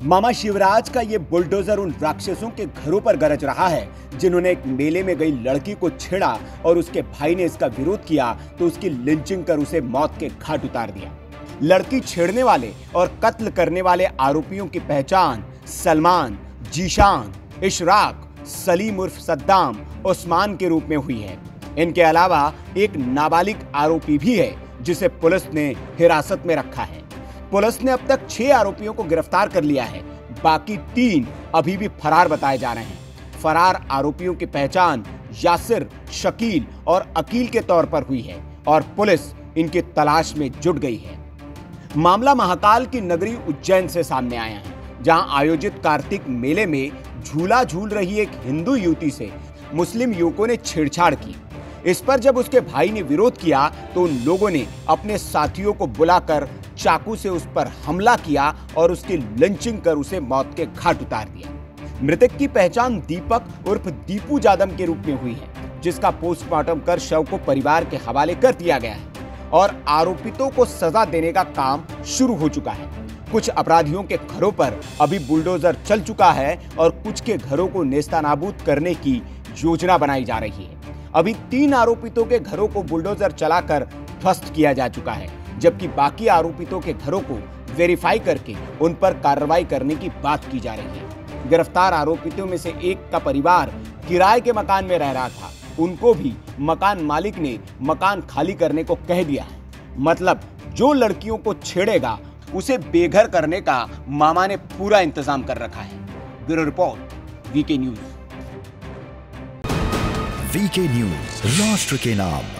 मामा शिवराज का ये बुलडोजर उन राक्षसों के घरों पर गरज रहा है, जिन्होंने एक मेले में गई लड़की को छेड़ा और उसके भाई ने इसका विरोध किया तो उसकी लिंचिंग कर उसे मौत के घाट उतार दिया। लड़की छेड़ने वाले और कत्ल करने वाले आरोपियों की पहचान सलमान, जीशान, इशराक, सलीम उर्फ़ सद्दाम, उस्मान के रूप में हुई है। इनके अलावा एक नाबालिग आरोपी भी है, जिसे पुलिस ने हिरासत में रखा है। पुलिस ने अब तक छह आरोपियों को गिरफ़्तार कर लिया है। बाकी तीन अभी भी फरार बताए जा रहे हैं। फरार आरोपियों की पहचान यासिर, शकील और अकील के तौर पर हुई है और पुलिस इनकी तलाश में जुट गई है। मामला महाकाल की नगरी उज्जैन से सामने आया है, जहाँ आयोजित कार्तिक मेले में झूला झूल रही एक हिंदू युवती से मुस्लिम युवकों ने छेड़छाड़ की। इस पर जब उसके भाई ने विरोध किया तो उन लोगों ने अपने साथियों को बुलाकर चाकू से उस पर हमला किया और उसकी लंचिंग कर उसे मौत के घाट उतार दिया। मृतक की पहचान दीपक उर्फ़ दीपू जादम के रूप में हुई है, जिसका पोस्टमार्टम कर शव को परिवार के हवाले कर दिया गया है और आरोपितों को सजा देने का काम शुरू हो चुका है। कुछ अपराधियों के घरों पर अभी बुलडोजर चल चुका है और कुछ के घरों को नेस्तानाबूद करने की योजना बनाई जा रही है। अभी तीन आरोपितों के घरों को बुलडोजर चलाकर ध्वस्त किया जा चुका है, जबकि बाकी आरोपितों के घरों को वेरीफाई करके उन पर कार्रवाई करने की बात की जा रही है। गिरफ़्तार आरोपितों में से एक का परिवार किराए के मकान में रह रहा था। उनको भी मकान मालिक ने मकान खाली करने को कह दिया है। मतलब जो लड़कियों को छेड़ेगा, उसे बेघर करने का मामा ने पूरा इंतज़ाम कर रखा है। Bureau report, VK news. VK news राष्ट्र के नाम